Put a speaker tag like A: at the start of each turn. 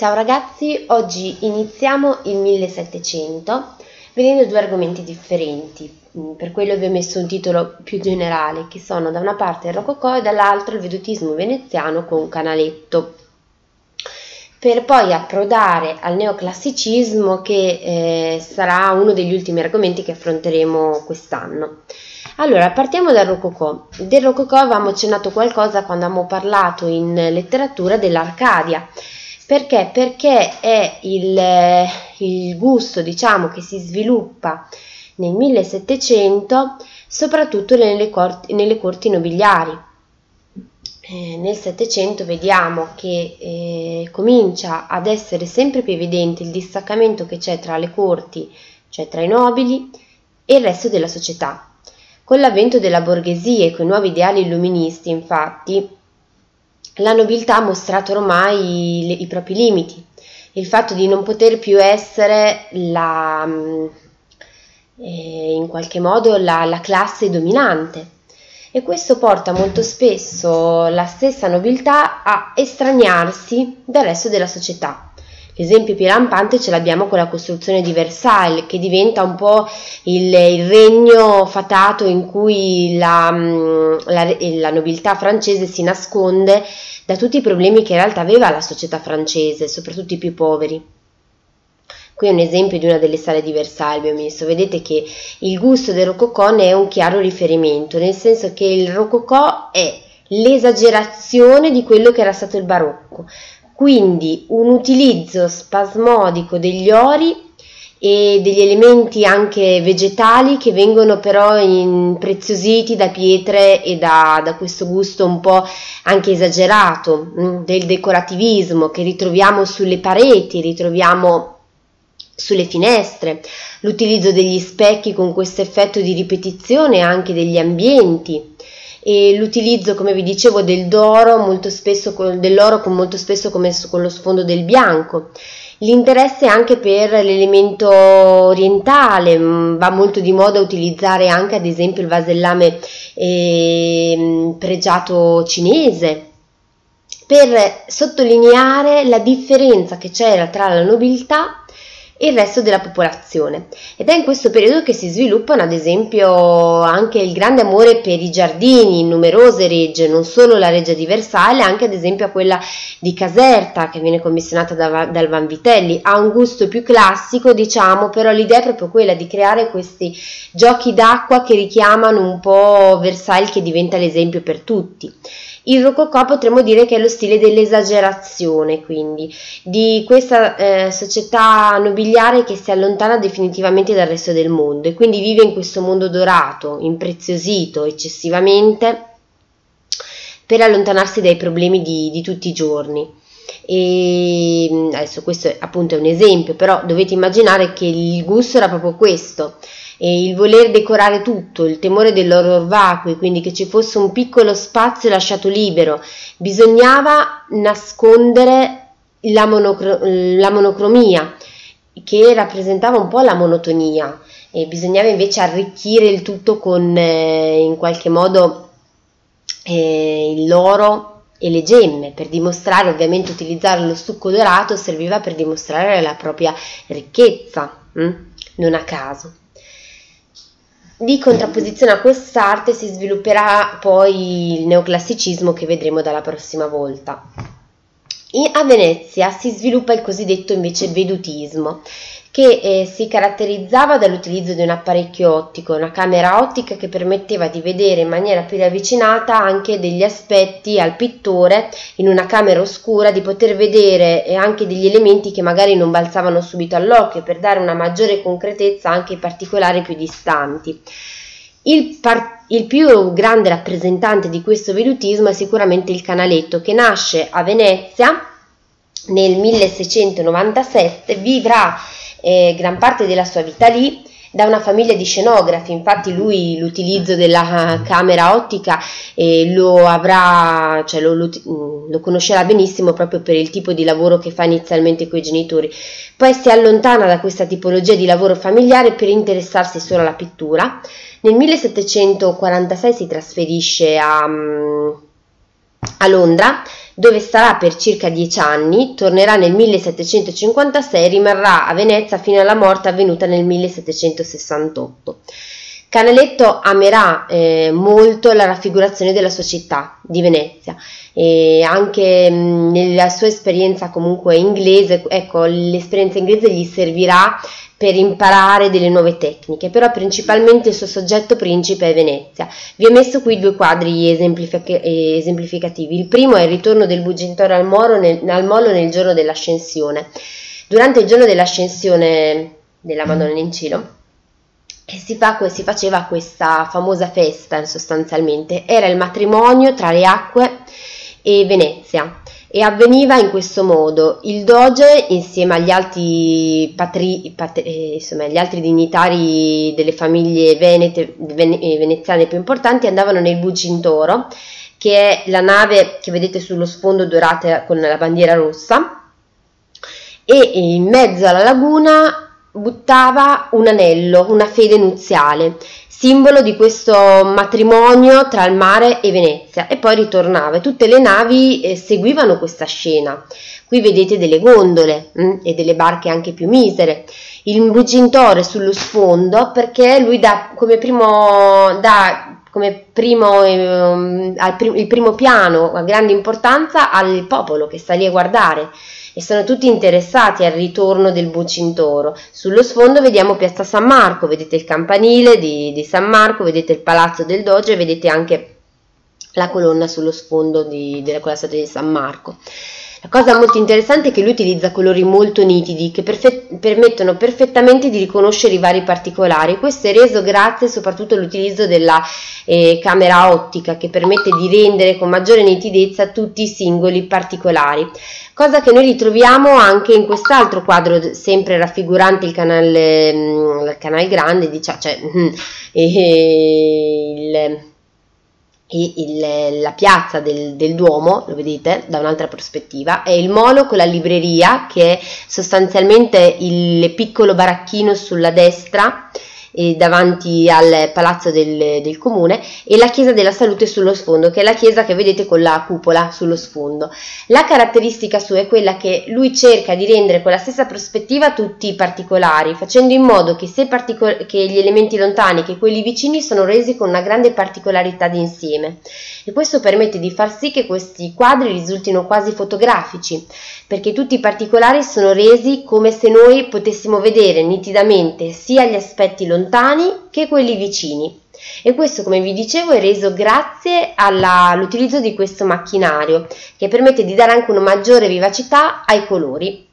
A: Ciao ragazzi, oggi iniziamo il 1700 vedendo due argomenti differenti, mm, per quello vi ho messo un titolo più generale che sono da una parte il Rococò e dall'altra il vedutismo veneziano con Canaletto per poi approdare al neoclassicismo che eh, sarà uno degli ultimi argomenti che affronteremo quest'anno. Allora, partiamo dal Rococò. Del Rococò avevamo accennato qualcosa quando abbiamo parlato in letteratura dell'Arcadia. Perché? Perché è il, il gusto, diciamo, che si sviluppa nel 1700 soprattutto nelle corti, nelle corti nobiliari eh, nel Settecento vediamo che eh, comincia ad essere sempre più evidente il distaccamento che c'è tra le corti, cioè tra i nobili, e il resto della società. Con l'avvento della borghesia e con i nuovi ideali illuministi, infatti, la nobiltà ha mostrato ormai le, i propri limiti, il fatto di non poter più essere la, mm, eh, in qualche modo la, la classe dominante e questo porta molto spesso la stessa nobiltà a estraniarsi dal resto della società. L'esempio più lampante ce l'abbiamo con la costruzione di Versailles, che diventa un po' il, il regno fatato in cui la, mm, la, la nobiltà francese si nasconde da tutti i problemi che in realtà aveva la società francese, soprattutto i più poveri. Qui è un esempio di una delle sale di Versailles abbiamo messo. Vedete che il gusto del rococò ne è un chiaro riferimento, nel senso che il rococò è l'esagerazione di quello che era stato il barocco. Quindi un utilizzo spasmodico degli ori e degli elementi anche vegetali che vengono però impreziositi da pietre e da, da, questo gusto un po' anche esagerato mm, del decorativismo che ritroviamo sulle pareti, ritroviamo sulle finestre, l'utilizzo degli specchi con questo effetto di ripetizione anche degli ambienti e l'utilizzo, come vi dicevo, del d'oro molto spesso dell'oro con molto spesso come con lo sfondo del bianco. L'interesse anche per l'elemento orientale, mm, va molto di moda utilizzare anche ad esempio il vasellame eh, pregiato cinese per sottolineare la differenza che c'era tra la nobiltà il resto della popolazione. Ed è in questo periodo che si sviluppano ad esempio anche il grande amore per i giardini in numerose regge, non solo la reggia di Versailles, anche ad esempio quella di Caserta che viene commissionata da, dal Vanvitelli. Ha un gusto più classico, diciamo, però l'idea è proprio quella di creare questi giochi d'acqua che richiamano un po' Versailles che diventa l'esempio per tutti. Il rococò potremmo dire che è lo stile dell'esagerazione, quindi, di questa eh, società nobiliare che si allontana definitivamente dal resto del mondo e quindi vive in questo mondo dorato, impreziosito eccessivamente per allontanarsi dai problemi di, di tutti i giorni. E adesso questo è, appunto è un esempio, però dovete immaginare che il gusto era proprio questo, e il voler decorare tutto, il temore dell'horror vacui, quindi che ci fosse un piccolo spazio lasciato libero, bisognava nascondere la, monocro- la monocromia che rappresentava un po' la monotonia e bisognava invece arricchire il tutto con eh, in qualche modo eh, l'oro e le gemme per dimostrare ovviamente utilizzare lo stucco dorato serviva per dimostrare la propria ricchezza hm? non a caso di contrapposizione a quest'arte si svilupperà poi il neoclassicismo che vedremo dalla prossima volta. A Venezia si sviluppa il cosiddetto invece vedutismo, che eh, si caratterizzava dall'utilizzo di un apparecchio ottico, una camera ottica che permetteva di vedere in maniera più ravvicinata anche degli aspetti al pittore in una camera oscura, di poter vedere eh, anche degli elementi che magari non balzavano subito all'occhio per dare una maggiore concretezza anche ai particolari più distanti. Il, par- il, più grande rappresentante di questo vedutismo è sicuramente il canaletto che nasce a Venezia nel 1697, vivrà eh, gran parte della sua vita lì da una famiglia di scenografi, infatti lui l'utilizzo della camera ottica eh, lo avrà, cioè lo, lo, lo, conoscerà benissimo proprio per il tipo di lavoro che fa inizialmente con i genitori. Poi si allontana da questa tipologia di lavoro familiare per interessarsi solo alla pittura. Nel 1746 si trasferisce a, a Londra dove starà per circa dieci anni, tornerà nel 1756 e rimarrà a Venezia fino alla morte avvenuta nel 1768. Canaletto amerà eh, molto la raffigurazione della sua città di Venezia e anche mh, nella sua esperienza comunque inglese, ecco, l'esperienza inglese gli servirà per imparare delle nuove tecniche, però principalmente il suo soggetto principe è Venezia. Vi ho messo qui due quadri esemplific- esemplificativi. Il primo è il ritorno del Bugintore al, al Molo nel giorno dell'ascensione. Durante il giorno dell'ascensione della Madonna in cielo, si, fa, si faceva questa famosa festa sostanzialmente, era il matrimonio tra le acque e Venezia e avveniva in questo modo. Il doge insieme agli altri, patri, patri, eh, insomma, agli altri dignitari delle famiglie venete, eh, veneziane più importanti andavano nel Bucintoro, che è la nave che vedete sullo sfondo dorata con la bandiera rossa, e in mezzo alla laguna buttava un anello, una fede nuziale, simbolo di questo matrimonio tra il mare e Venezia e poi ritornava tutte le navi eh, seguivano questa scena. Qui vedete delle gondole mh, mm, e delle barche anche più misere. Il Bugintore sullo sfondo perché lui dà come primo, dà come primo, eh, il primo piano a grande importanza al popolo che sta lì a guardare e sono tutti interessati al ritorno del Bucintoro. Sullo sfondo vediamo Piazza San Marco, vedete il campanile di, di San Marco, vedete il Palazzo del Doge e vedete anche la colonna sullo sfondo di, della, con la statua di San Marco. La cosa molto interessante è che lui utilizza colori molto nitidi che perfe- permettono perfettamente di riconoscere i vari particolari. Questo è reso grazie soprattutto all'utilizzo della eh, camera ottica che permette di rendere con maggiore nitidezza tutti i singoli particolari. Cosa che noi ritroviamo anche in quest'altro quadro, sempre raffigurante il canale, mm, il canale grande, diciamo, cioè, eh, il il, la piazza del, del, Duomo, lo vedete da un'altra prospettiva, è il molo con la libreria che è sostanzialmente il piccolo baracchino sulla destra eh, davanti al palazzo del, del, comune e la chiesa della salute sullo sfondo che è la chiesa che vedete con la cupola sullo sfondo. La caratteristica sua è quella che lui cerca di rendere con la stessa prospettiva tutti i particolari facendo in modo che, che gli elementi lontani che quelli vicini sono resi con una grande particolarità di insieme. E questo permette di far sì che questi quadri risultino quasi fotografici perché tutti i particolari sono resi come se noi potessimo vedere nitidamente sia gli aspetti lontani che quelli vicini. E questo, come vi dicevo, è reso grazie all'utilizzo di questo macchinario che permette di dare anche una maggiore vivacità ai colori.